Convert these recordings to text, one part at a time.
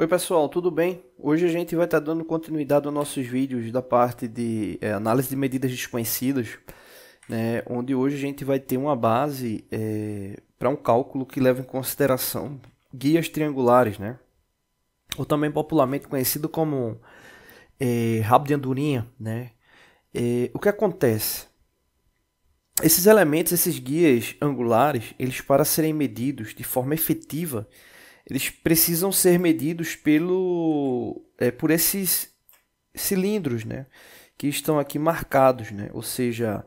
Oi pessoal, tudo bem? Hoje a gente vai estar dando continuidade aos nossos vídeos da parte de é, análise de medidas desconhecidas, né, onde hoje a gente vai ter uma base é, para um cálculo que leva em consideração guias triangulares, né, ou também popularmente conhecido como é, rabo de andorinha. Né. O que acontece? Esses elementos, esses guias angulares, eles para serem medidos de forma efetiva, eles precisam ser medidos pelo, é, por esses cilindros, né, que estão aqui marcados, né, ou seja,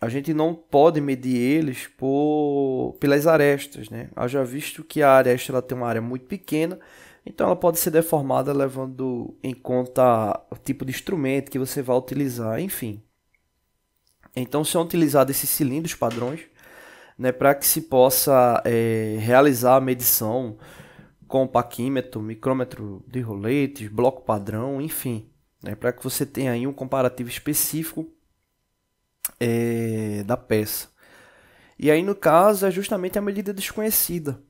a gente não pode medir eles por, pelas arestas, né, haja visto que a aresta ela tem uma área muito pequena, então ela pode ser deformada levando em conta o tipo de instrumento que você vai utilizar, enfim. Então são utilizados esses cilindros padrões né, para que se possa é, realizar a medição com paquímetro, micrômetro de roletes, bloco padrão, enfim, né, para que você tenha aí um comparativo específico é, da peça. E aí no caso é justamente a medida desconhecida,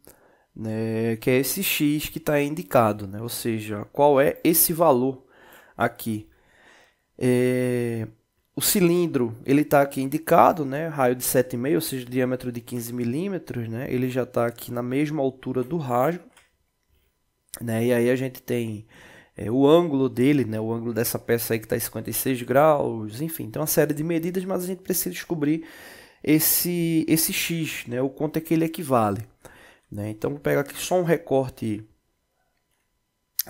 né, que é esse x que está indicado, né, ou seja, qual é esse valor aqui. É, o cilindro ele está aqui indicado, né, raio de 7,5, ou seja, diâmetro de 15 milímetros, né, ele já está aqui na mesma altura do rasgo. Né? E aí a gente tem é, o ângulo dele, né? o ângulo dessa peça aí que está em 56 graus, enfim, tem uma série de medidas, mas a gente precisa descobrir esse, esse x, né? o quanto é que ele equivale. Né? Então, vou pegar aqui só um recorte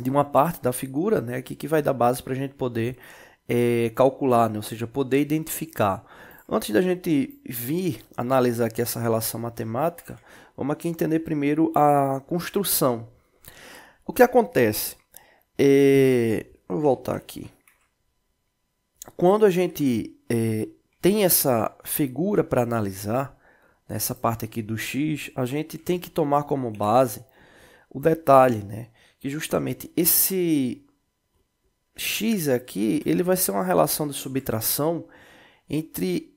de uma parte da figura, né? aqui que vai dar base para a gente poder é, calcular, né? ou seja, poder identificar. Antes da gente vir analisar aqui essa relação matemática, vamos aqui entender primeiro a construção o que acontece? É... Vou voltar aqui. Quando a gente é, tem essa figura para analisar, nessa parte aqui do x, a gente tem que tomar como base o detalhe, né? Que justamente esse x aqui, ele vai ser uma relação de subtração entre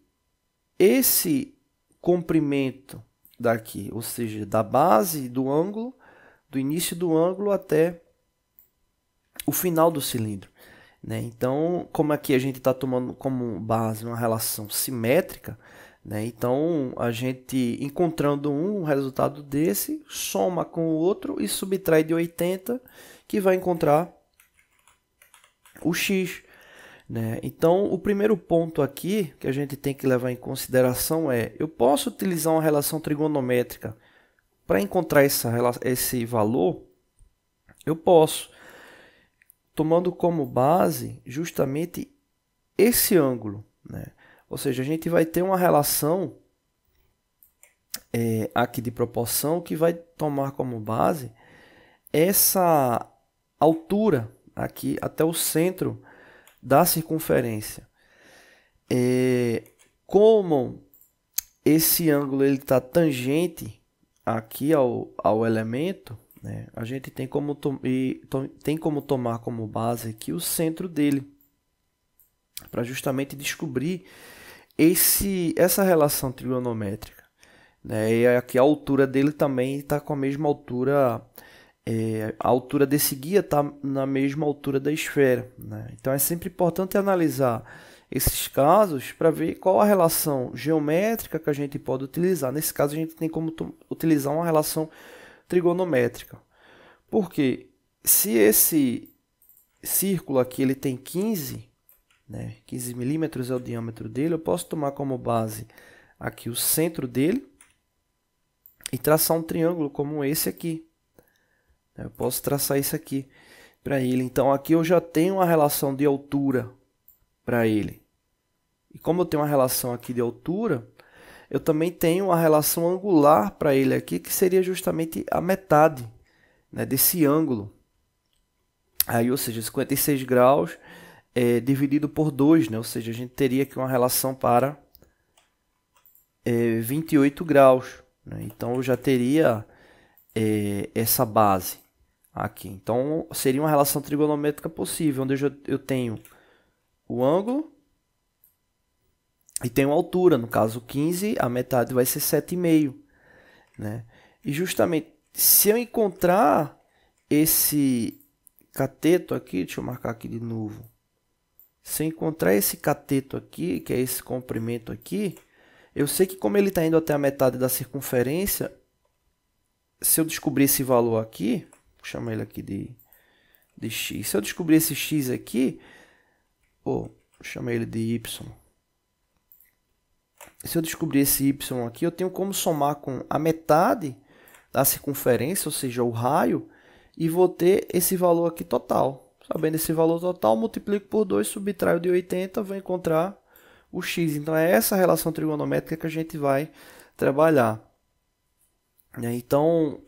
esse comprimento daqui, ou seja, da base do ângulo do início do ângulo até o final do cilindro. Né? Então, como aqui a gente está tomando como base uma relação simétrica, né? então a gente encontrando um resultado desse, soma com o outro e subtrai de 80, que vai encontrar o x. Né? Então, o primeiro ponto aqui que a gente tem que levar em consideração é: eu posso utilizar uma relação trigonométrica para encontrar essa, esse valor, eu posso, tomando como base justamente esse ângulo. Né? Ou seja, a gente vai ter uma relação é, aqui de proporção que vai tomar como base essa altura aqui até o centro da circunferência. É, como esse ângulo está tangente aqui ao, ao elemento, né, a gente tem como, e, tem como tomar como base aqui o centro dele, para justamente descobrir esse, essa relação trigonométrica. Né, e aqui a altura dele também está com a mesma altura, é, a altura desse guia está na mesma altura da esfera. Né? Então é sempre importante analisar esses casos para ver qual a relação geométrica que a gente pode utilizar. Nesse caso, a gente tem como utilizar uma relação trigonométrica. Porque se esse círculo aqui ele tem 15, né, 15 milímetros é o diâmetro dele, eu posso tomar como base aqui o centro dele e traçar um triângulo como esse aqui. Eu posso traçar isso aqui para ele. Então aqui eu já tenho uma relação de altura para ele. E como eu tenho uma relação aqui de altura, eu também tenho uma relação angular para ele aqui, que seria justamente a metade né, desse ângulo. Aí, ou seja, 56 graus é, dividido por 2, né? ou seja, a gente teria aqui uma relação para é, 28 graus. Né? Então, eu já teria é, essa base aqui. Então, seria uma relação trigonométrica possível, onde eu, eu tenho o ângulo e tenho altura, no caso 15, a metade vai ser 7,5. Né? E justamente, se eu encontrar esse cateto aqui, deixa eu marcar aqui de novo. Se eu encontrar esse cateto aqui, que é esse comprimento aqui, eu sei que como ele está indo até a metade da circunferência, se eu descobrir esse valor aqui, vou chamar ele aqui de, de x. Se eu descobrir esse x aqui, ou oh, chamar ele de y. Se eu descobrir esse y aqui, eu tenho como somar com a metade da circunferência, ou seja, o raio, e vou ter esse valor aqui total. Sabendo esse valor total, multiplico por 2, subtraio de 80, vou encontrar o x. Então, é essa relação trigonométrica que a gente vai trabalhar. Então,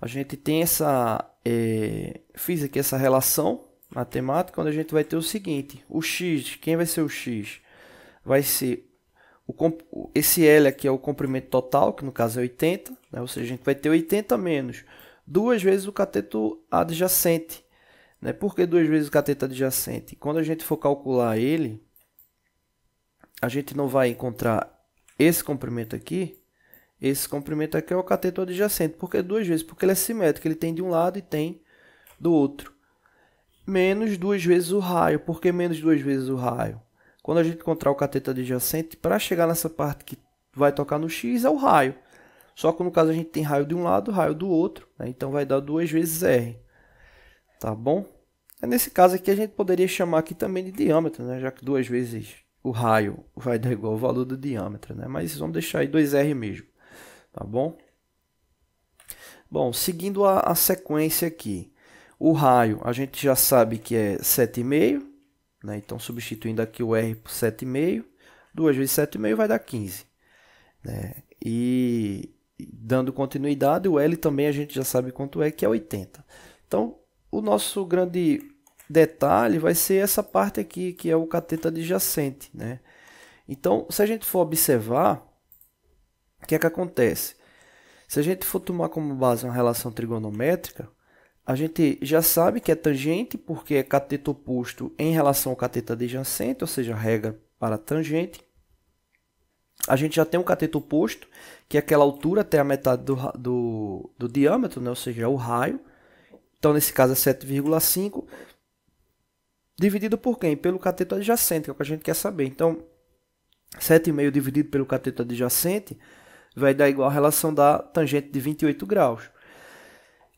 a gente tem essa... É, fiz aqui essa relação matemática, onde a gente vai ter o seguinte. O x, quem vai ser o x? Vai ser o, esse L aqui é o comprimento total, que no caso é 80, né? ou seja, a gente vai ter 80 menos duas vezes o cateto adjacente. Né? Por que duas vezes o cateto adjacente? Quando a gente for calcular ele, a gente não vai encontrar esse comprimento aqui. Esse comprimento aqui é o cateto adjacente. Por que duas vezes? Porque ele é simétrico. Ele tem de um lado e tem do outro. Menos duas vezes o raio. Por que menos duas vezes o raio? Quando a gente encontrar o cateto adjacente, para chegar nessa parte que vai tocar no x, é o raio. Só que no caso a gente tem raio de um lado, raio do outro, né? então vai dar duas vezes r. Tá bom? É nesse caso aqui a gente poderia chamar aqui também de diâmetro, né? já que duas vezes o raio vai dar igual ao valor do diâmetro, né? mas vamos deixar aí 2r mesmo. Tá bom? Bom, seguindo a, a sequência aqui. O raio a gente já sabe que é 7,5, né? então substituindo aqui o r por 7,5, 2 vezes 7,5 vai dar 15. Né? E dando continuidade, o L também a gente já sabe quanto é, que é 80. Então, o nosso grande detalhe vai ser essa parte aqui, que é o cateto adjacente. Né? Então, se a gente for observar, o que é que acontece? Se a gente for tomar como base uma relação trigonométrica, a gente já sabe que é tangente, porque é cateto oposto em relação ao cateto adjacente, ou seja, regra para tangente. A gente já tem um cateto oposto, que é aquela altura até a metade do, do, do diâmetro, né? ou seja, o raio. Então, nesse caso, é 7,5. Dividido por quem? Pelo cateto adjacente, que é o que a gente quer saber. Então, 7,5 dividido pelo cateto adjacente vai dar igual a relação da tangente de 28 graus.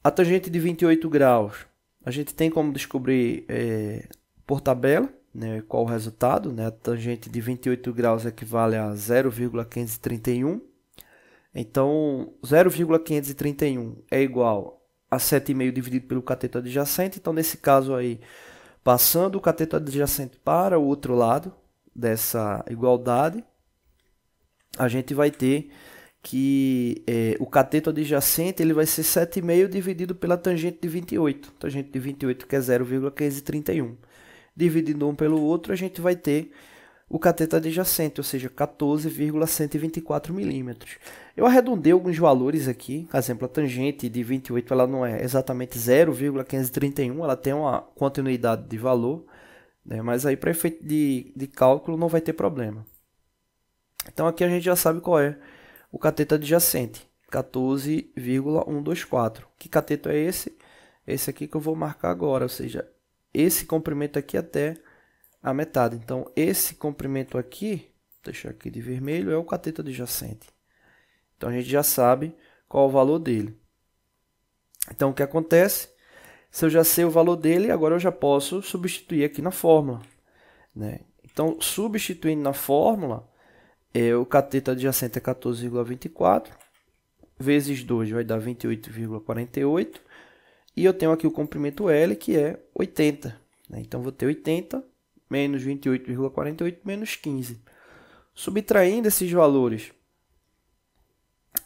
A tangente de 28 graus, a gente tem como descobrir é, por tabela né, qual o resultado. Né? A tangente de 28 graus equivale a 0,531. Então, 0,531 é igual a 7,5 dividido pelo cateto adjacente. Então, nesse caso aí, passando o cateto adjacente para o outro lado dessa igualdade, a gente vai ter que é, o cateto adjacente ele vai ser 7,5 dividido pela tangente de 28. Tangente de 28 que é 0,1531. Dividindo um pelo outro, a gente vai ter o cateto adjacente, ou seja, 14,124 milímetros. Eu arredondei alguns valores aqui, por exemplo, a tangente de 28 ela não é exatamente 0,531, ela tem uma continuidade de valor, né? mas aí para efeito de, de cálculo não vai ter problema. Então aqui a gente já sabe qual é o cateto adjacente, 14,124. Que cateto é esse? Esse aqui que eu vou marcar agora, ou seja, esse comprimento aqui até a metade. Então, esse comprimento aqui, deixar aqui de vermelho, é o cateto adjacente. Então, a gente já sabe qual o valor dele. Então, o que acontece? Se eu já sei o valor dele, agora eu já posso substituir aqui na fórmula. Né? Então, substituindo na fórmula, é, o cateto adjacente é 14,24, vezes 2 vai dar 28,48. E eu tenho aqui o comprimento L, que é 80. Né? Então, vou ter 80 menos 28,48 menos 15. Subtraindo esses valores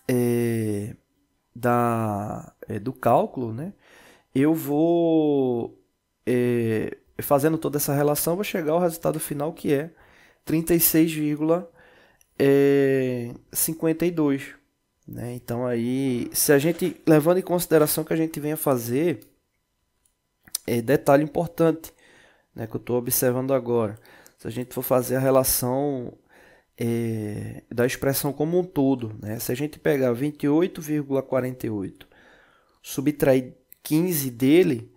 é, da, é, do cálculo, né? eu vou, é, fazendo toda essa relação, vou chegar ao resultado final, que é 36,48 é 52. Né? Então aí, se a gente levando em consideração que a gente venha fazer, é detalhe importante, né, que eu estou observando agora. Se a gente for fazer a relação é, da expressão como um todo, né? se a gente pegar 28,48, subtrair 15 dele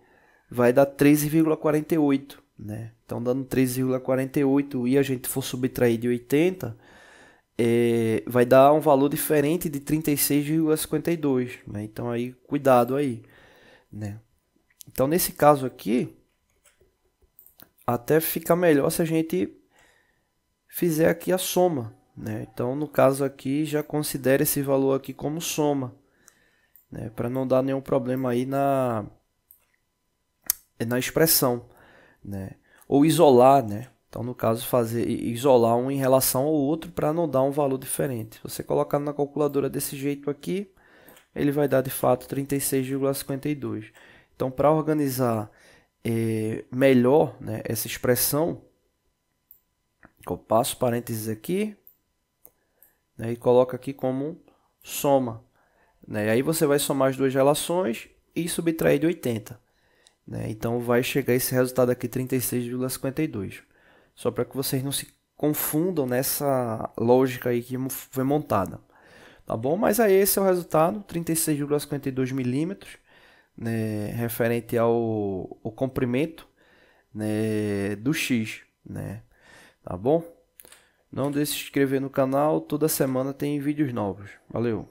vai dar 13,48, né? Então, dando 13,48 e a gente for subtrair de 80, é, vai dar um valor diferente de 36,52, né? Então, aí, cuidado aí, né? Então, nesse caso aqui, até fica melhor se a gente fizer aqui a soma, né? Então, no caso aqui, já considere esse valor aqui como soma, né? Para não dar nenhum problema aí na, na expressão, né? Ou isolar, né? Então, no caso, fazer isolar um em relação ao outro para não dar um valor diferente. Você colocar na calculadora desse jeito aqui, ele vai dar de fato 36,52. Então, para organizar é, melhor né, essa expressão, eu passo parênteses aqui né, e coloco aqui como soma. Né? Aí você vai somar as duas relações e subtrair de 80. Né? Então vai chegar esse resultado aqui 36,52. Só para que vocês não se confundam nessa lógica aí que foi montada. Tá bom? Mas aí esse é o resultado, 36,52 milímetros, né, referente ao, comprimento né, do X, né? Tá bom? Não deixe de se inscrever no canal, toda semana tem vídeos novos. Valeu!